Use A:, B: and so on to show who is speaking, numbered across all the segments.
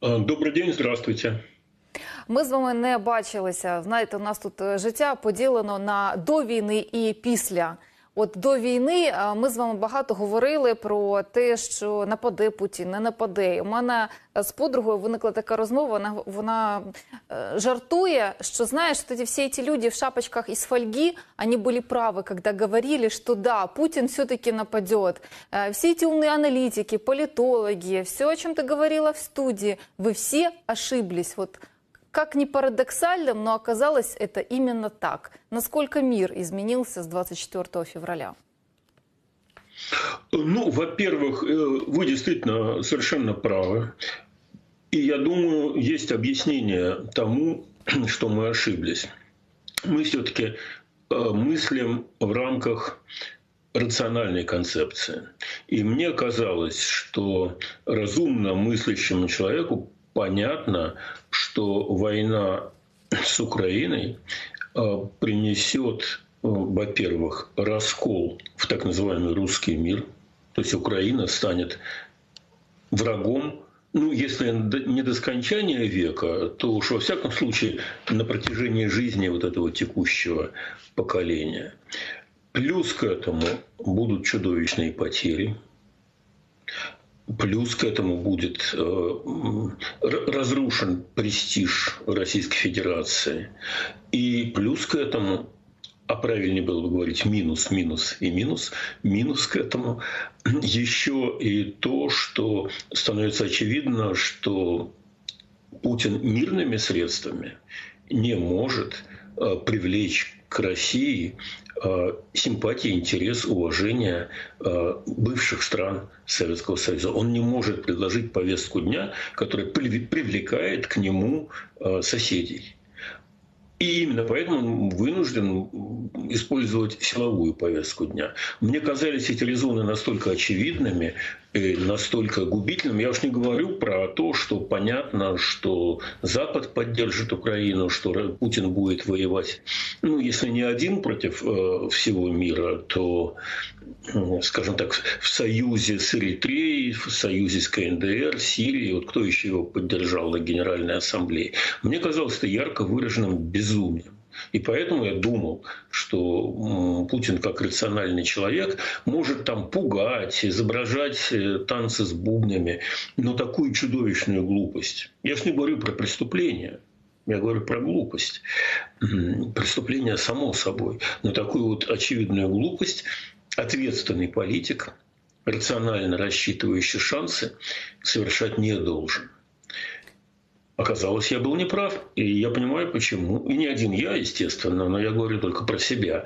A: Добрый день, здравствуйте.
B: Ми з вами не бачилися. Знаєте, у нас тут е, життя поділено на до війни і після. От до війни е, ми з вами багато говорили про те, що нападе Путін, не нападе. У мене е, з подругою виникла така розмова. Вона вона е, жартує, що знаєш, тоді всі ці люди в шапочках із фольги, вони були праві, коли говорили, що да, Путін все-таки нападе. Всі ці умні аналітики, політологи, все, о чому ти говорила в студії, ви всі ошиблись. Вот как ни парадоксальным, но оказалось это именно так. Насколько мир изменился с 24 февраля?
A: Ну, во-первых, э, вы действительно совершенно правы. И я думаю, есть объяснение тому, что мы ошиблись. Мы все-таки э, мыслим в рамках рациональной концепции. И мне казалось, что разумно мыслящему человеку понятно, что война с Украиной э, принесет, э, во-первых, раскол в так называемый русский мир, то есть Украина станет врагом ну, если не до скончания века, то уж во всяком случае на протяжении жизни вот этого текущего поколения. Плюс к этому будут чудовищные потери. Плюс к этому будет э, разрушен престиж Российской Федерации. И плюс к этому, а правильнее было бы говорить минус, минус и минус, минус к этому еще и то, что становится очевидно, что Путин мирными средствами не может э, привлечь к России симпатии, интерес, уважение э, бывших стран Советского Союза. Он не может предложить повестку дня, которая привлекает к нему э, соседей. И именно поэтому он вынужден использовать силовую повестку дня. Мне казались эти резоны настолько очевидными, настолько губительным. Я уж не говорю про то, что понятно, что Запад поддержит Украину, что Путин будет воевать, ну, если не один против э, всего мира, то, э, скажем так, в союзе с Эритреей, в союзе с КНДР, Сирией, вот кто еще его поддержал на Генеральной Ассамблее. Мне казалось это ярко выраженным безумием. И поэтому я думал, что Путин как рациональный человек может там пугать, изображать э, танцы с бубнями, но такую чудовищную глупость. Я же не говорю про преступление, я говорю про глупость. Преступление само собой. Но такую вот очевидную глупость ответственный политик, рационально рассчитывающий шансы, совершать не должен. Оказалось, я был неправ, и я понимаю почему. И не один я, естественно, но я говорю только про себя.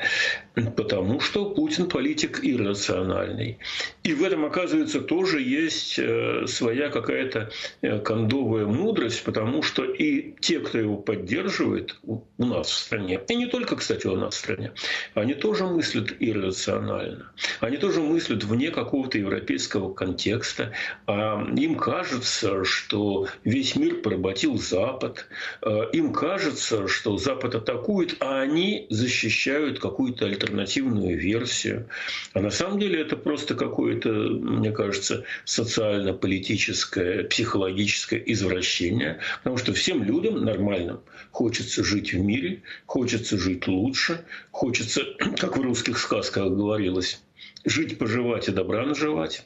A: Потому что Путин политик иррациональный. И в этом, оказывается, тоже есть э, своя какая-то э, кондовая мудрость, потому что и те, кто его поддерживает у нас в стране, и не только, кстати, у нас в стране, они тоже мыслят иррационально. Они тоже мыслят вне какого-то европейского контекста. А им кажется, что весь мир поработил захватил Запад. Э, им кажется, что Запад атакует, а они защищают какую-то альтернативную версию. А на самом деле это просто какое-то, мне кажется, социально-политическое, психологическое извращение. Потому что всем людям нормальным хочется жить в мире, хочется жить лучше, хочется, как в русских сказках говорилось, жить, поживать и добра наживать.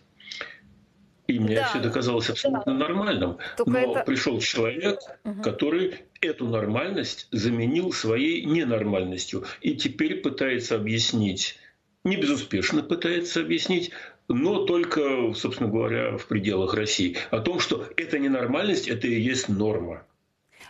A: И мне да. все это казалось абсолютно да. нормальным. Только Но это... пришел человек, угу. который эту нормальность заменил своей ненормальностью. И теперь пытается объяснить, не безуспешно пытается объяснить, но только, собственно говоря, в пределах России, о том, что эта ненормальность, это и есть норма.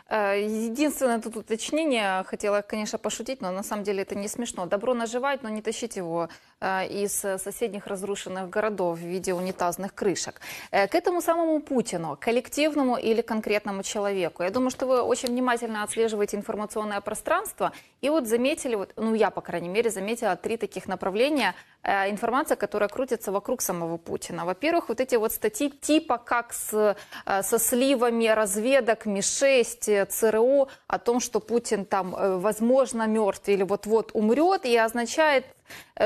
B: Э, единственное тут уточнение, хотела, конечно, пошутить, но на самом деле это не смешно. Добро наживать, но не тащить его из соседних разрушенных городов в виде унитазных крышек. Э, к этому самому Путину, коллективному или конкретному человеку. Я думаю, что вы очень внимательно отслеживаете информационное пространство. И вот заметили, вот, ну я, по крайней мере, заметила три таких направления информация, которая крутится вокруг самого Путина. Во-первых, вот эти вот статьи типа как с, со сливами разведок Ми-6, ЦРУ о том, что Путин там, э, возможно, мертв или вот-вот умрет, и означает э,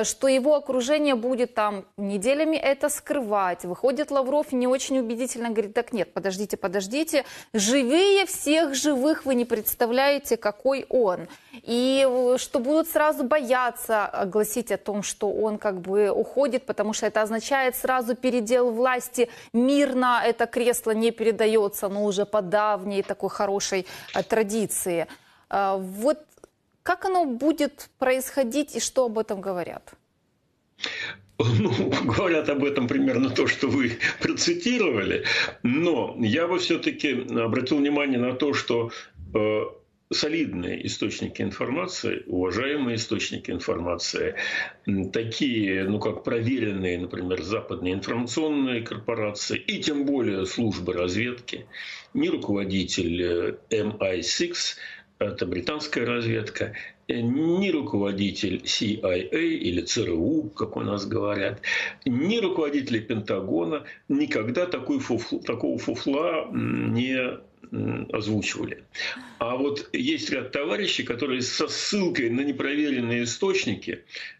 B: что его окружение будет там неделями это скрывать. Выходит Лавров не очень убедительно говорит, так нет, подождите, подождите, живее всех живых вы не представляете, какой он. И э, что будут сразу бояться огласить о том, что он как бы уходит, потому что это означает сразу передел власти мирно, это кресло не передается, но уже по давней такой хорошей э, традиции. Э, вот как оно будет происходить и что об этом говорят?
A: Ну, говорят об этом примерно то, что вы процитировали, но я бы все-таки обратил внимание на то, что э, солидные источники информации, уважаемые источники информации, такие, ну, как проверенные, например, западные информационные корпорации и тем более службы разведки, не руководитель MI6, это британская разведка, ни руководитель CIA или ЦРУ, как у нас говорят, ни руководители Пентагона никогда такой фуфл, такого фуфла не озвучивали. А вот есть ряд товарищей, которые со ссылкой на непроверенные источники Э,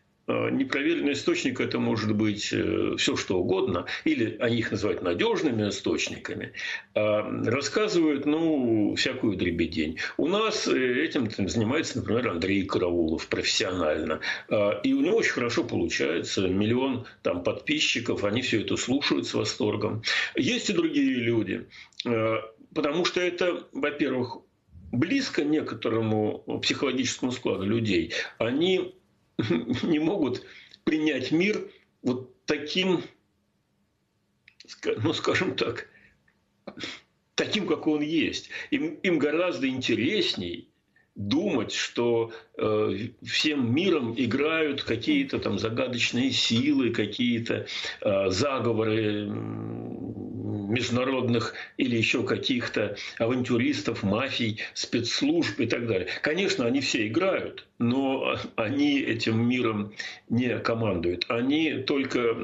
A: непроверенный источник это может быть э, все что угодно, или они их называют надежными источниками, а рассказывают ну, всякую дребедень. У нас э, этим занимается, например, Андрей Караулов профессионально. А, и у него очень хорошо получается. Миллион там, подписчиков, они все это слушают с восторгом. Есть и другие люди. Потому что это, во-первых, близко некоторому психологическому складу людей. Они не могут принять мир вот таким, ну скажем так, таким, как он есть. Им, им гораздо интересней думать, что э, всем миром играют какие-то там загадочные силы, какие-то э, заговоры международных или еще каких-то авантюристов, мафий, спецслужб и так далее. Конечно, они все играют, но они этим миром не командуют. Они только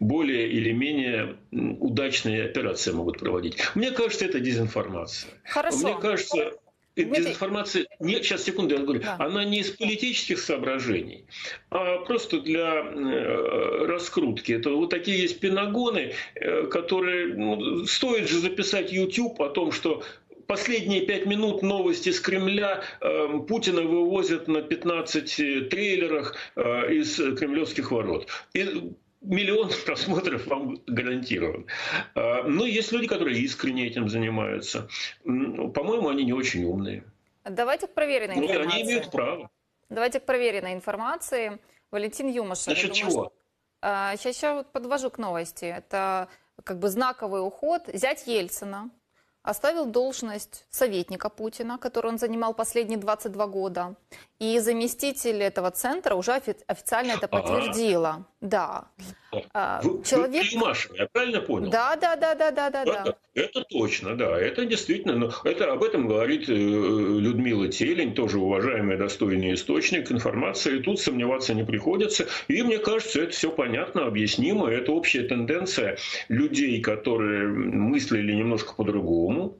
A: более или менее удачные операции могут проводить. Мне кажется, это дезинформация.
B: Хорошо.
A: Мне кажется, Дезинформация, нет, сейчас секунду, я говорю, да. она не из политических соображений, а просто для э, раскрутки. Это вот такие есть пенагоны, э, которые, ну, стоит же записать YouTube о том, что последние пять минут новости с Кремля э, Путина вывозят на 15 трейлерах э, из кремлевских ворот. И миллион просмотров вам гарантирован. А, но есть люди, которые искренне этим занимаются. По-моему, они не очень умные.
B: Давайте к проверенной информации.
A: Ну, они имеют право.
B: Давайте к проверенной информации. Валентин Юмашев.
A: Насчет думаю, чего?
B: Сейчас я подвожу к новости. Это как бы знаковый уход. Зять Ельцина оставил должность советника Путина, которую он занимал последние 22 года. И заместитель этого центра уже официально это подтвердила. Ага. Да.
A: А, вы, Человек... вы Маша, я правильно понял?
B: Да, да, да, да, да, да.
A: Это, это точно, да. Это действительно, но это об этом говорит э, Людмила Телень, тоже уважаемый достойный источник информации. И тут сомневаться не приходится. И мне кажется, это все понятно, объяснимо. Это общая тенденция людей, которые мыслили немножко по-другому.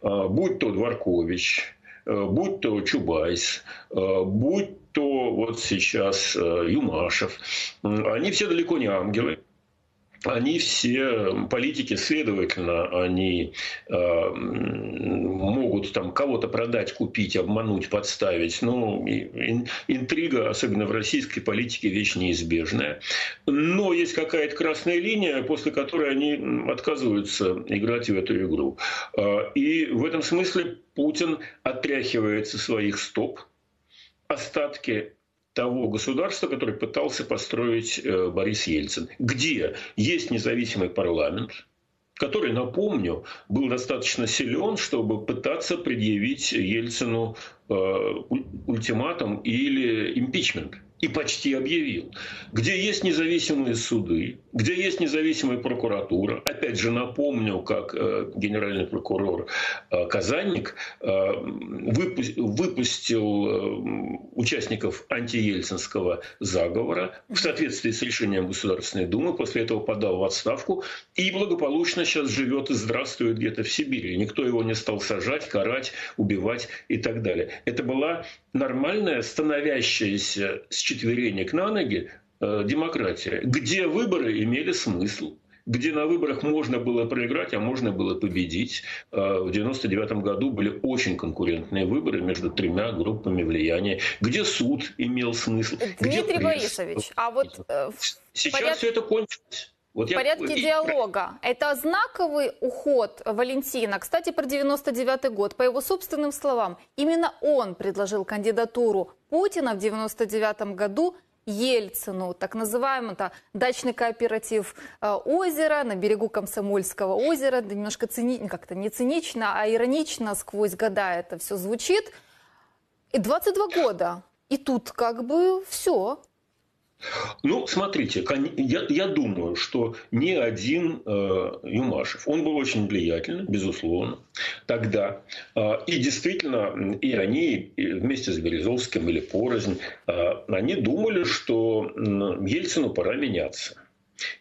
A: А, будь то Дворкович, Э, будь то Чубайс, э, будь то вот сейчас э, Юмашев, они все далеко не ангелы они все политики, следовательно, они э, могут там кого-то продать, купить, обмануть, подставить. Ну, ин, интрига, особенно в российской политике, вещь неизбежная. Но есть какая-то красная линия, после которой они отказываются играть в эту игру. Э, и в этом смысле Путин отряхивает со своих стоп остатки того государства, которое пытался построить э, Борис Ельцин, где есть независимый парламент, который, напомню, был достаточно силен, чтобы пытаться предъявить Ельцину э, ультиматум или импичмент и почти объявил, где есть независимые суды, где есть независимая прокуратура. Опять же напомню, как э, генеральный прокурор э, Казанник э, выпу- выпустил э, участников антиельцинского заговора в соответствии с решением Государственной Думы, после этого подал в отставку и благополучно сейчас живет и здравствует где-то в Сибири. Никто его не стал сажать, карать, убивать и так далее. Это была нормальная, становящаяся с четверенек на ноги э, демократия, где выборы имели смысл где на выборах можно было проиграть, а можно было победить. А, в 1999 году были очень конкурентные выборы между тремя группами влияния, где суд имел смысл.
B: Дмитрий где Борисович, а вот...
A: Э, Сейчас поряд... все это кончилось.
B: Вот в порядке я... диалога. Это знаковый уход Валентина. Кстати, про 99 год. По его собственным словам, именно он предложил кандидатуру Путина в 99 году Ельцину, так называемый это дачный кооператив э, озера на берегу Комсомольского озера. Немножко цини... как-то не цинично, а иронично сквозь года это все звучит. И 22 года. И тут как бы все.
A: Ну, смотрите, я, я думаю, что ни один э, Юмашев, он был очень влиятельным, безусловно, тогда. Э, и действительно, и они и вместе с Березовским или порознь, э, они думали, что э, Ельцину пора меняться.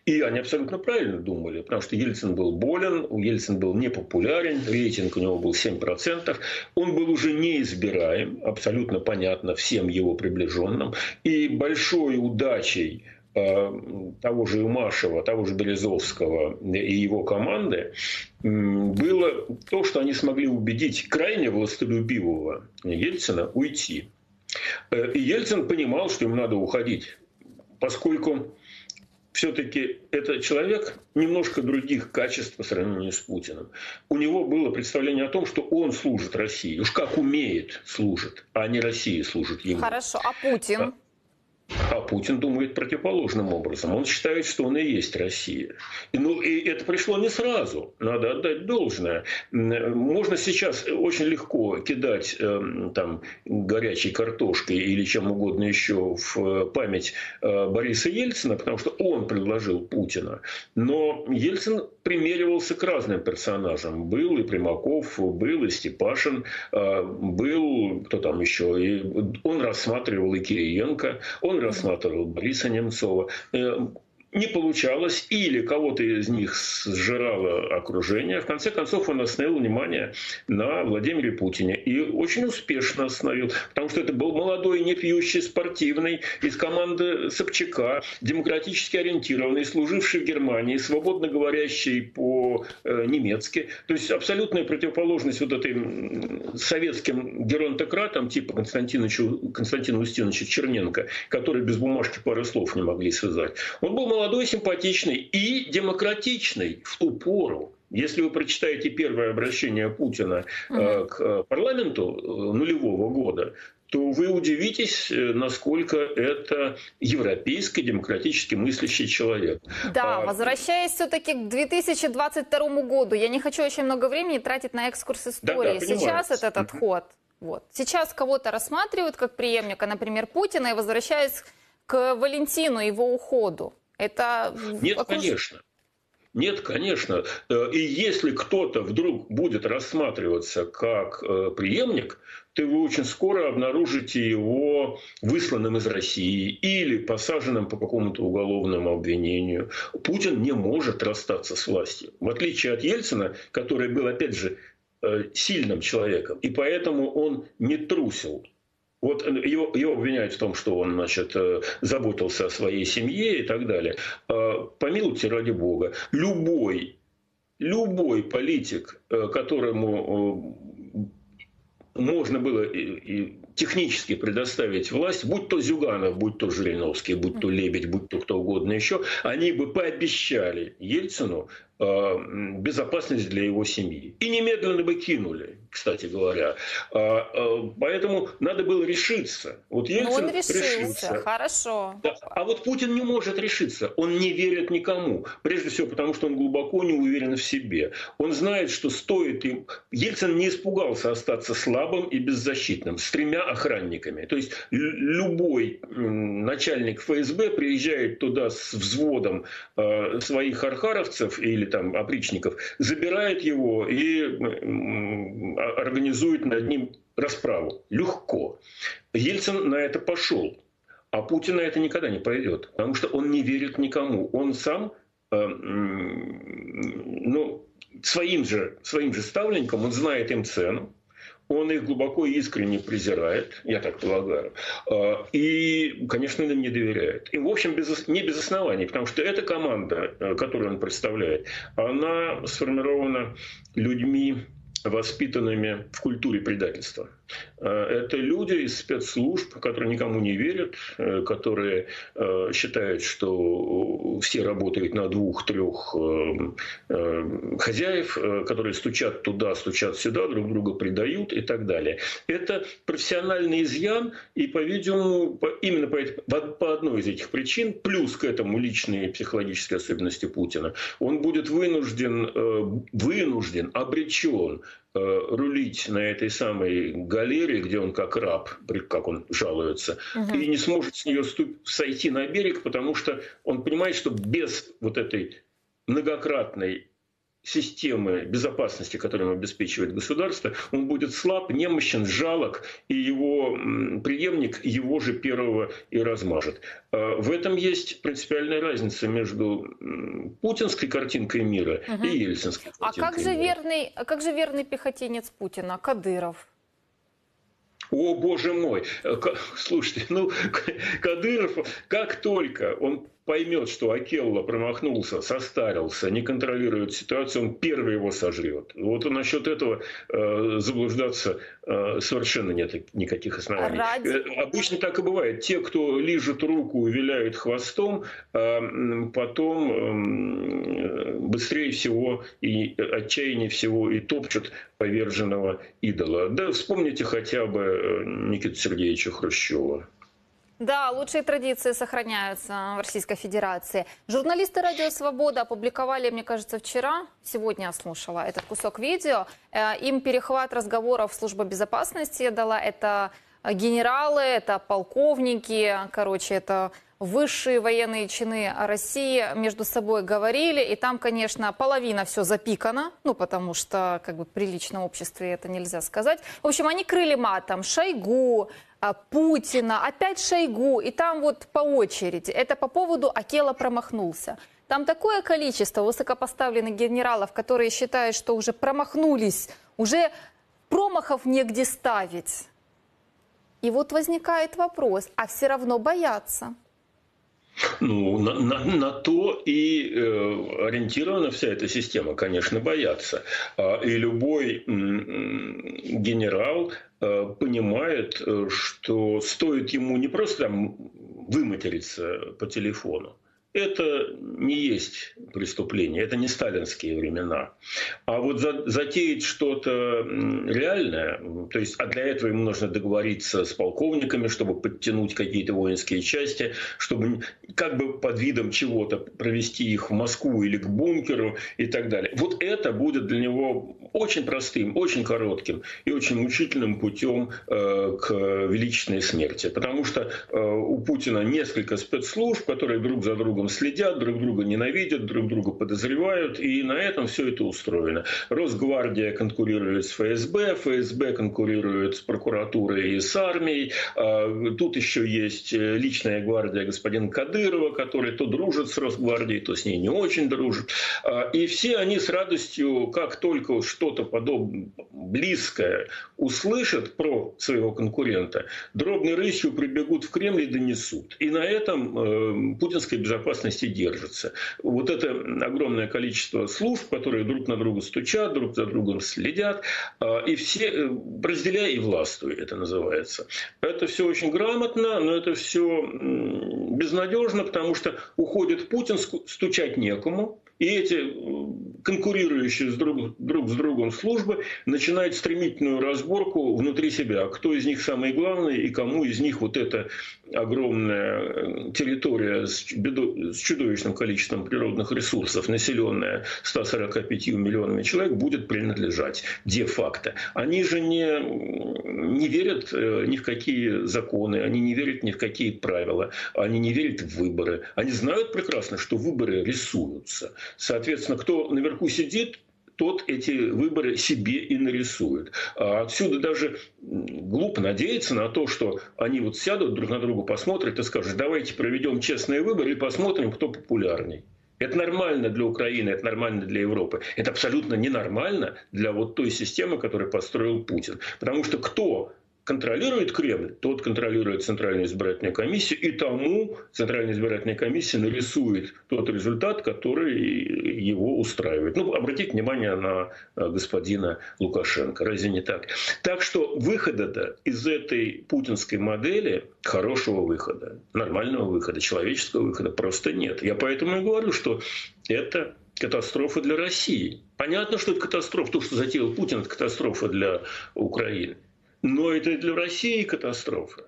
A: И они абсолютно правильно думали, потому что Ельцин был болен, у Ельцин был непопулярен, рейтинг у него был 7%, он был уже неизбираем, абсолютно понятно всем его приближенным. И большой удачей э, того же Юмашева, того же Березовского и его команды было то, что они смогли убедить крайне властолюбивого Ельцина уйти. Э, и Ельцин понимал, что ему надо уходить, поскольку все-таки это человек немножко других качеств по сравнению с Путиным. У него было представление о том, что он служит России. Уж как умеет, служит, а не Россия служит ему.
B: Хорошо, а Путин? А,
A: Путин думает противоположным образом. Он считает, что он и есть Россия. И, ну, и это пришло не сразу. Надо отдать должное. Можно сейчас очень легко кидать э, там, горячей картошкой или чем угодно еще в э, память э, Бориса Ельцина, потому что он предложил Путина. Но Ельцин примеривался к разным персонажам. Был и Примаков, был и Степашин, э, был кто там еще. И он рассматривал и Кириенко, он рассматривал Бориса Немцова. Не получалось, или кого-то из них сжирало окружение. В конце концов, он остановил внимание на Владимире Путине. И очень успешно остановил, потому что это был молодой, не пьющий, спортивный, из команды Собчака, демократически ориентированный, служивший в Германии, свободно говорящий по-немецки. Э, То есть абсолютная противоположность вот этой советским геронтократам типа Константина, Константина Устиновича Черненко, которые без бумажки пары слов не могли связать. Он был молодой, симпатичный и демократичный в ту пору. Если вы прочитаете первое обращение Путина угу. к парламенту э, нулевого года, то вы удивитесь, насколько это европейский демократически мыслящий человек.
B: Да, а... возвращаясь все-таки к 2022 году, я не хочу очень много времени тратить на экскурс истории. Да, да, Сейчас этот отход. Вот. Сейчас кого-то рассматривают как преемника, например, Путина, и возвращаясь к Валентину, его уходу. Это
A: Нет, окруж... конечно. Нет, конечно. Э, и если кто-то вдруг будет рассматриваться как э, преемник, то вы очень скоро обнаружите его высланным из России или посаженным по какому-то уголовному обвинению. Путин не может расстаться с властью. В отличие от Ельцина, который был, опять же, э, сильным человеком, и поэтому он не трусил вот его, его обвиняют в том, что он значит, э, заботился о своей семье и так далее. А, помилуйте ради бога. Любой, любой политик, э, которому э, можно было технически предоставить власть, будь то Зюганов, будь то Жириновский, будь то Лебедь, будь то кто угодно еще, они бы пообещали Ельцину безопасность для его семьи. И немедленно бы кинули кстати говоря. А, а, поэтому надо было решиться.
B: Вот Ельцин Но он решился, решился. хорошо.
A: Да. А вот Путин не может решиться. Он не верит никому. Прежде всего, потому что он глубоко не уверен в себе. Он знает, что стоит им... Ельцин не испугался остаться слабым и беззащитным с тремя охранниками. То есть любой начальник ФСБ приезжает туда с взводом а, своих архаровцев или там опричников, забирает его и организует над ним расправу. Легко. Ельцин на это пошел. А Путин на это никогда не пойдет, потому что он не верит никому. Он сам э, ну, своим, же, своим же ставленникам, он знает им цену, он их глубоко и искренне презирает, я так полагаю, а, и, конечно, им не доверяет. И, в общем, без, не без оснований, потому что эта команда, э, которую он представляет, она сформирована людьми, воспитанными в культуре предательства. Э, это люди из спецслужб, которые никому не верят, э, которые э, считают, что все работают на двух-трех хозяев, которые стучат туда, стучат сюда, друг друга предают и так далее. Это профессиональный изъян, и, по-видимому, именно по, одной из этих причин, плюс к этому личные психологические особенности Путина, он будет вынужден, вынужден, обречен рулить на этой самой галерее, где он как раб, как он жалуется, угу. и не сможет с нее сойти на берег, потому что он понимает, что без вот этой многократной системы безопасности, которую обеспечивает государство, он будет слаб, немощен, жалок, и его преемник его же первого и размажет. А, в этом есть принципиальная разница между путинской картинкой мира угу. и ельцинской
B: а картинкой А как же, мира. верный, а как же верный пехотинец Путина, Кадыров?
A: О, боже мой! Э, слушайте, ну, Кадыров, как только он поймет, что Акелла промахнулся, состарился, не контролирует ситуацию, он первый его сожрет. Вот насчет этого э, заблуждаться э, совершенно нет никаких оснований. Ради... Э, обычно так и бывает. Те, кто лижет руку и виляет хвостом, э, потом э, быстрее всего и отчаяннее всего и топчут поверженного идола. Да вспомните хотя бы э, Никиту Сергеевича Хрущева.
B: Да, лучшие традиции сохраняются в Российской Федерации. Журналисты «Радио Свобода» опубликовали, мне кажется, вчера, сегодня я слушала этот кусок видео. Э, им перехват разговоров служба безопасности дала. Это генералы, это полковники, короче, это высшие военные чины России между собой говорили, и там, конечно, половина все запикано, ну, потому что, как бы, в приличном обществе это нельзя сказать. В общем, они крыли матом Шойгу, Путина, опять Шойгу, и там вот по очереди. Это по поводу Акела промахнулся. Там такое количество высокопоставленных генералов, которые считают, что уже промахнулись, уже промахов негде ставить. И вот возникает вопрос, а все равно боятся.
A: Ну, на, на, на то и э, ориентирована вся эта система, конечно, боятся. А, и любой генерал э, понимает, э, что стоит ему не просто там выматериться по телефону, это не есть преступление, это не сталинские времена. А вот за, затеять что-то реальное, то есть, а для этого ему нужно договориться с полковниками, чтобы подтянуть какие-то воинские части, чтобы как бы под видом чего-то провести их в Москву или к бункеру и так далее. Вот это будет для него очень простым, очень коротким и очень мучительным путем э, к величественной смерти. Потому что э, у Путина несколько спецслужб, которые друг за другом следят, друг друга ненавидят, друг друга подозревают, и на этом все это устроено. Росгвардия конкурирует с ФСБ, ФСБ конкурирует с прокуратурой и с армией. А, тут еще есть э, личная гвардия господина Кадырова, который то дружит с Росгвардией, то с ней не очень дружит. А, и все они с радостью, как только что-то подобное, близкое услышат про своего конкурента, дробной рысью прибегут в Кремль и донесут. И на этом э, путинская безопасность безопасности держится. Вот это огромное количество служб, которые друг на друга стучат, друг за другом следят, а, и все, э, разделяя и властвуя, это называется. Это все очень грамотно, но это все безнадежно, потому что уходит Путин, стучать некому, и эти э, конкурирующие с друг, друг с другом службы начинают стремительную разборку внутри себя. Кто из них самый главный и кому из них вот эта огромная э, территория с, беду, с чудовищным количеством природных ресурсов, населенная 145 миллионами человек, будет принадлежать де-факто. Они же не, не верят э, ни в какие законы, они не верят ни в какие правила, они не верят в выборы. Они знают прекрасно, что выборы рисуются. Соответственно, кто наверху сидит, тот эти выборы себе и нарисует. А отсюда даже глупо надеяться на то, что они вот сядут друг на друга, посмотрят и скажут, давайте проведем честные выборы и посмотрим, кто популярней. Это нормально для Украины, это нормально для Европы. Это абсолютно ненормально для вот той системы, которую построил Путин. Потому что кто контролирует Кремль, тот контролирует Центральную избирательную комиссию, и тому Центральная избирательная комиссия нарисует тот результат, который его устраивает. Ну, обратите внимание на э, господина Лукашенко. Разве не так? Так что выхода-то из этой путинской модели, хорошего выхода, нормального выхода, человеческого выхода просто нет. Я поэтому и говорю, что это катастрофа для России. Понятно, что это катастрофа. То, что затеял Путин, это катастрофа для Украины. Но это и для России катастрофа.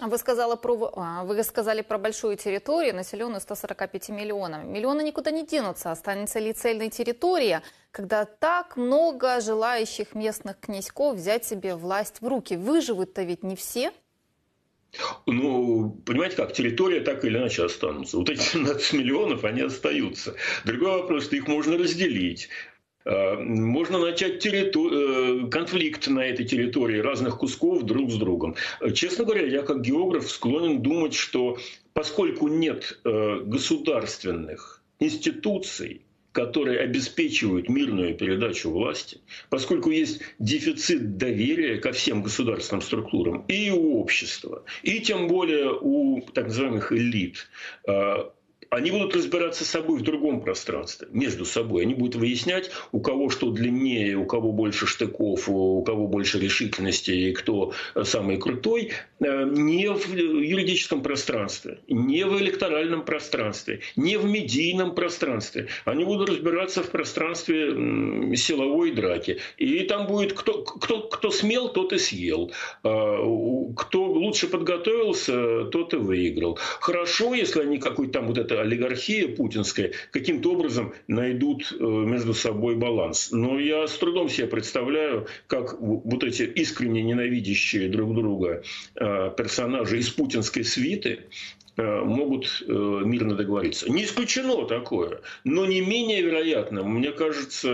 B: Вы сказали про вы сказали про большую территорию, населенную 145 миллионами. Миллионы никуда не денутся. Останется ли цельная территория, когда так много желающих местных князьков взять себе власть в руки? Выживут-то ведь не все.
A: Ну, понимаете как, территория так или иначе останутся. Вот эти 17 миллионов, они остаются. Другой вопрос, что их можно разделить. Э, можно начать территор... Э, конфликт на этой территории разных кусков друг с другом. Честно говоря, я как географ склонен думать, что поскольку нет э, государственных институций, которые обеспечивают мирную передачу власти, поскольку есть дефицит доверия ко всем государственным структурам и у общества, и тем более у так называемых элит, они будут разбираться с собой в другом пространстве, между собой. Они будут выяснять, у кого что длиннее, у кого больше штыков, у кого больше решительности и кто самый крутой, э, не в юридическом пространстве, не в электоральном пространстве, не в медийном пространстве. Они будут разбираться в пространстве силовой драки. И там будет кто, кто, кто смел, тот и съел. А, кто лучше подготовился, тот и выиграл. Хорошо, если они какой-то там вот это олигархия путинская каким-то образом найдут э, между собой баланс. Но я с трудом себе представляю, как вот эти искренне ненавидящие друг друга э, персонажи из путинской свиты э, могут мирно договориться. Не исключено такое, но не менее вероятно, мне кажется,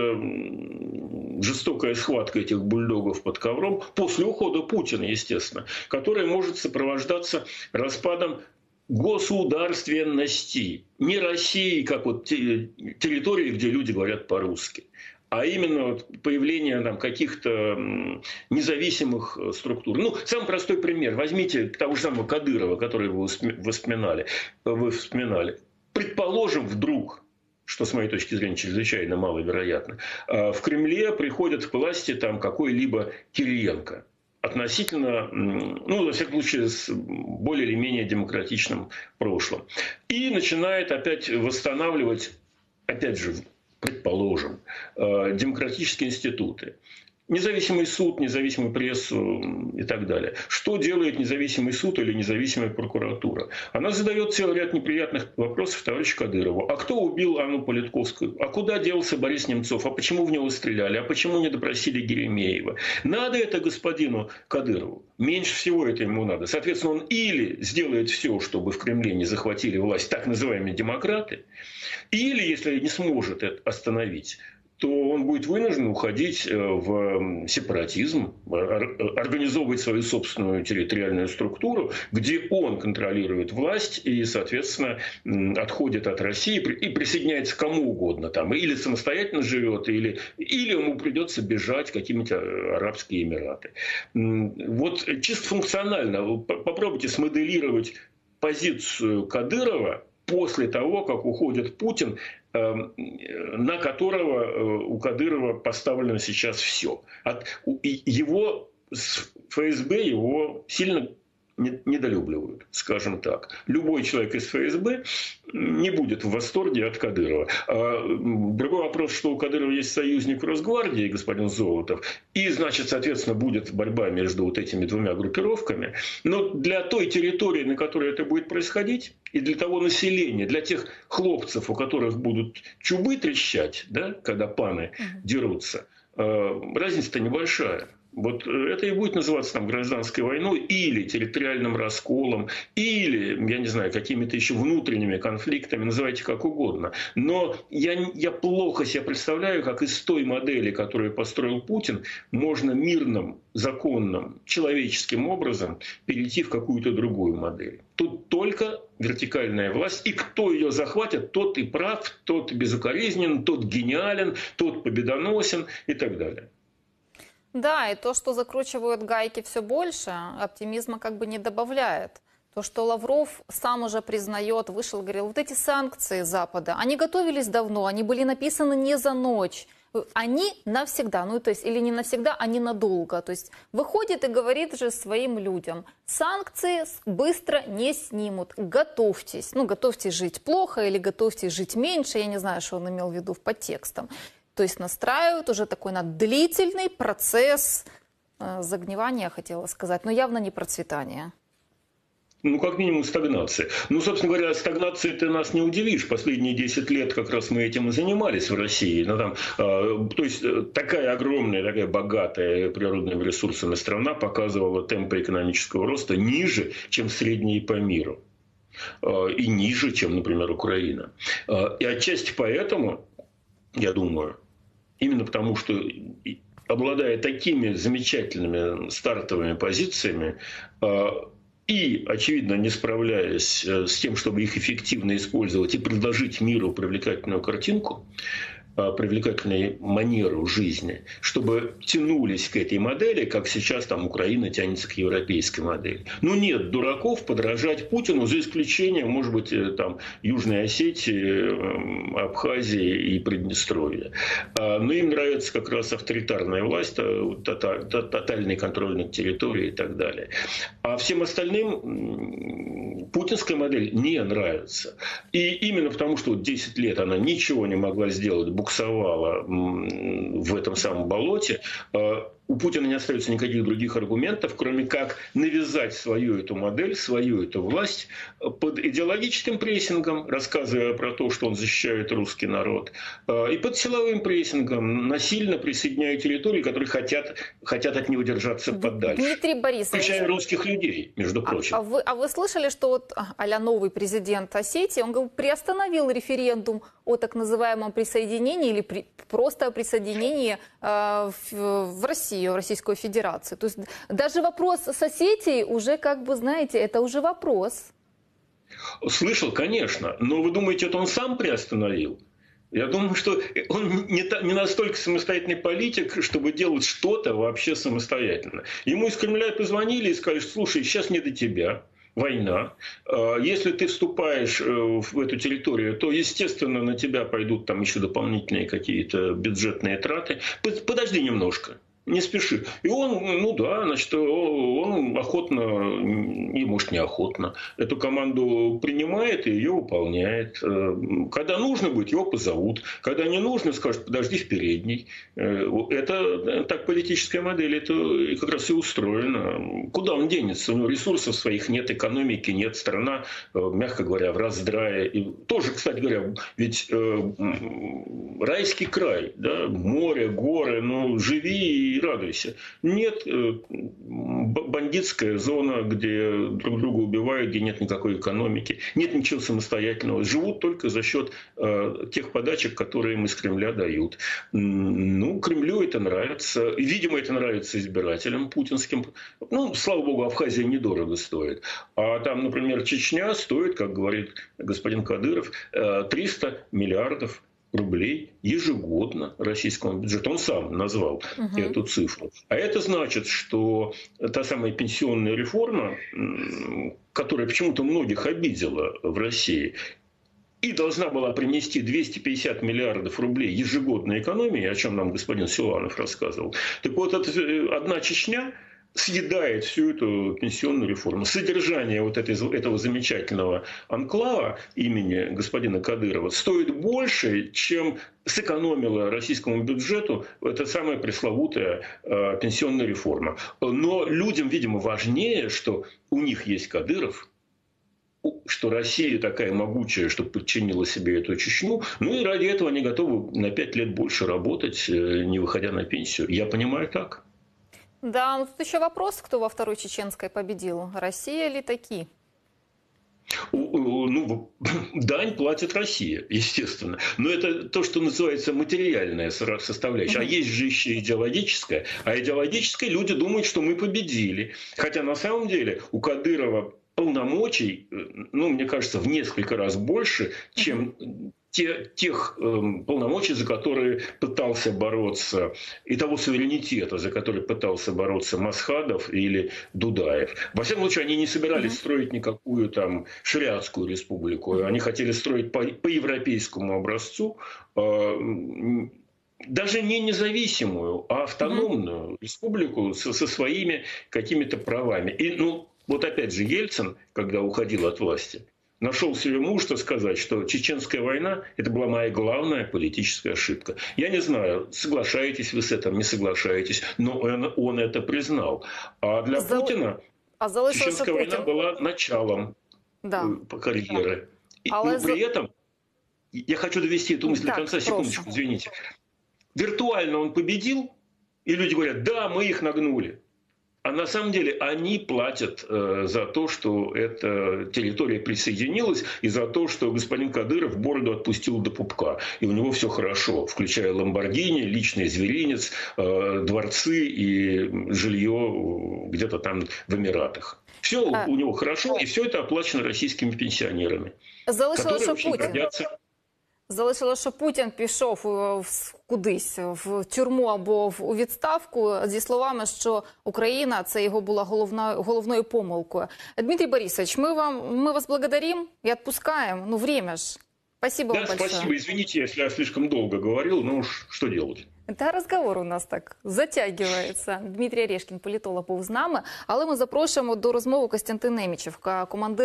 A: жестокая схватка этих бульдогов под ковром после ухода Путина, естественно, которая может сопровождаться распадом государственности, не России, как вот территории, где люди говорят по-русски, а именно вот появление там, каких-то независимых э, структур. Ну, самый простой пример. Возьмите того же самого Кадырова, который вы вспоминали. Вы вспоминали. Предположим, вдруг что с моей точки зрения чрезвычайно маловероятно, э, в Кремле приходит к власти там какой-либо Кириенко относительно, ну, во всяком случае, с более или менее демократичным прошлым. И начинает опять восстанавливать, опять же, предположим, э, демократические институты. Независимый суд, независимую прессу и так далее. Что делает независимый суд или независимая прокуратура? Она задает целый ряд неприятных вопросов товарищу Кадырову. А кто убил Анну Политковскую? А куда делся Борис Немцов? А почему в него стреляли? А почему не допросили Геремеева? Надо это господину Кадырову. Меньше всего это ему надо. Соответственно, он или сделает все, чтобы в Кремле не захватили власть так называемые демократы, или, если не сможет это остановить, то он будет вынужден уходить э, в сепаратизм, организовывать свою собственную территориальную структуру, где он контролирует власть и, соответственно, отходит от России и присоединяется к кому угодно. Там, или самостоятельно живет, или, или ему придется бежать в какие-нибудь э, Арабские Эмираты. Вот чисто функционально попробуйте смоделировать позицию Кадырова после того, как уходит Путин Эм, на которого э, у Кадырова поставлено сейчас все. От, его ФСБ его сильно недолюбливают, скажем так. Любой человек из ФСБ не будет в восторге от Кадырова. А другой вопрос, что у Кадырова есть союзник в Росгвардии, господин Золотов, и, значит, соответственно, будет борьба между вот этими двумя группировками. Но для той территории, на которой это будет происходить, и для того населения, для тех хлопцев, у которых будут чубы трещать, да, когда паны дерутся, э, разница-то небольшая Вот это и будет называться там гражданской войной или территориальным расколом, или, я не знаю, какими-то еще внутренними конфликтами, называйте как угодно. Но я, я плохо себе представляю, как из той модели, которую построил Путин, можно мирным, законным, человеческим образом перейти в какую-то другую модель. Тут только вертикальная власть, и кто ее захватит, тот и прав, тот безукоризнен, тот гениален, тот победоносен и так далее.
B: Да, и то, что закручивают гайки все больше, оптимизма как бы не добавляет. То, что Лавров сам уже признает, вышел, говорил, вот эти санкции Запада, они готовились давно, они были написаны не за ночь. Они навсегда, ну то есть или не навсегда, они надолго. То есть выходит и говорит же своим людям, санкции быстро не снимут, готовьтесь. Ну готовьтесь жить плохо или готовьтесь жить меньше, я не знаю, что он имел в виду в подтекстом. То есть настраивают уже такой на длительный процесс э, загнивания, хотела сказать, но явно не процветания.
A: Ну, как минимум, стагнация. Ну, собственно говоря, стагнации ты нас не удивишь. Последние 10 лет как раз мы этим и занимались в России. Ну, там, э, то есть, э, такая огромная, такая богатая природными ресурсами страна показывала темпы экономического роста ниже, чем средние по миру. Э, и ниже, чем, например, Украина. Э, и отчасти поэтому, я думаю, Именно потому, что обладая такими замечательными стартовыми позициями, а, и, очевидно, не справляясь э, с тем, чтобы их эффективно использовать и предложить миру привлекательную картинку, Э, привлекательной манеру жизни, чтобы тянулись к этой модели, как сейчас там Украина тянется к европейской модели. Ну нет дураков подражать Путину, за исключением, может быть, э, там Южной Осетии, э, Абхазии и Приднестровья. А, но им нравится как раз авторитарная власть, тотальный контроль над территорией и так далее. А всем остальным путинская модель не нравится. И именно потому, что 10 лет она ничего не могла сделать, буксовала в этом самом болоте, э, у Путина не остается никаких других аргументов, кроме как навязать свою эту модель, свою эту власть под идеологическим прессингом, рассказывая про то, что он защищает русский народ, э, и под силовым прессингом, насильно присоединяя территории, которые хотят, хотят от него держаться подальше.
B: Дмитрий Борисович.
A: Включая русских людей, между а, прочим.
B: А, а, вы, а вы слышали, что вот а новый президент Осетии, он говорил, приостановил референдум о так называемом присоединении или при, просто о присоединении э, в, в Россию? Россию, Российскую Федерацию. То есть даже вопрос соседей уже, как бы, знаете, это уже вопрос.
A: Слышал, конечно. Но вы думаете, это он сам приостановил? Я думаю, что он не, не настолько самостоятельный политик, чтобы делать что-то вообще самостоятельно. Ему из Кремля позвонили и сказали, слушай, сейчас не до тебя война. А, если ты вступаешь э, в эту территорию, то, естественно, на тебя пойдут там еще дополнительные какие-то бюджетные траты. Подожди немножко не спеши. И он, ну да, значит, он охотно, и может неохотно, эту команду принимает и ее выполняет. Э, когда нужно будет, его позовут. Когда не нужно, скажут, подожди в передней. Э, это так политическая модель, это как раз и устроено. Куда он денется? У него ресурсов своих нет, экономики нет, страна, э, мягко говоря, в раздрае. И тоже, кстати говоря, ведь райский край, да, море, горы, ну, живи и радуйся. Нет, э, бандитская зона, где друг друга убивают, где нет никакой экономики, нет ничего самостоятельного. Живут только за счет э, тех подачек, которые им из Кремля дают. Ну, Кремлю это нравится. Видимо, это нравится избирателям путинским. Ну, слава богу, Абхазия недорого стоит. А там, например, Чечня стоит, как говорит господин Кадыров, 300 э, миллиардов рублей ежегодно российскому бюджету. Он сам назвал угу. эту цифру. А это значит, что та самая пенсионная реформа, которая почему-то многих обидела в России, и должна была принести 250 миллиардов рублей ежегодной экономии, о чем нам господин Силанов рассказывал. Так вот, э, одна Чечня – съедает всю эту пенсионную реформу. Содержание вот этой, этого замечательного анклава имени господина Кадырова стоит больше, чем сэкономила российскому бюджету эта самая пресловутая э, пенсионная реформа. Но людям, видимо, важнее, что у них есть Кадыров, что Россия такая могучая, что подчинила себе эту Чечню, ну и ради этого они готовы на пять лет больше работать, э, не выходя на пенсию. Я понимаю так.
B: Да, ну тут еще вопрос, кто во Второй Чеченской победил. Россия ли таки?
A: Ну, дань платит Россия, естественно. Но это то, что называется материальная составляющая. А есть же еще идеологическая. А идеологическая люди думают, что мы победили. Хотя на самом деле у Кадырова полномочий, э, ну, мне кажется, в несколько раз больше, чем те, тех э, полномочий, за которые пытался бороться, и того суверенитета, за который пытался бороться Масхадов или Дудаев. Во всяком случае, они не собирались mm-hmm. строить никакую там шариатскую республику. Они хотели строить по, по европейскому образцу э, даже не независимую, а автономную mm-hmm. республику со, со своими какими-то правами. И, ну, вот опять же, Ельцин, когда уходил от власти, нашел себе мужество сказать, что чеченская война – это была моя главная политическая ошибка. Я не знаю, соглашаетесь вы с этим, не соглашаетесь, но он, он это признал. А для Зал... Путина а чеченская война Путин... была началом да. Э, карьеры. Да. И, но при этом, я хочу довести эту мысль так, до конца, секундочку, прошу. извините. Виртуально он победил, и люди говорят, да, мы их нагнули. А на самом деле они платят э, за то, что эта территория присоединилась, и за то, что господин Кадыров бороду отпустил до пупка. И у него все хорошо, включая Ламборгини, личный зверинец, э, дворцы и жилье где-то там в Эмиратах. Все а... у него хорошо, и все это оплачено российскими пенсионерами.
B: Залишилося Путін. Гордятся... Залишило, що Путін пішов кудись в тюрму або в у відставку зі словами, що Україна це його була головною головною помилкою. Дмитрий Борисович, ми вам ми вас благодарим і відпускаємо. Ну, время ж. Спасибо
A: да,
B: вам большое.
A: Спасибо, извините, если я слишком долго говорил, но уж что делать.
B: Та разговор у нас так затягується. Дмитрій Орешкін, політолог, був з нами. Але ми запрошуємо до розмови Костянтин Немічев, командир.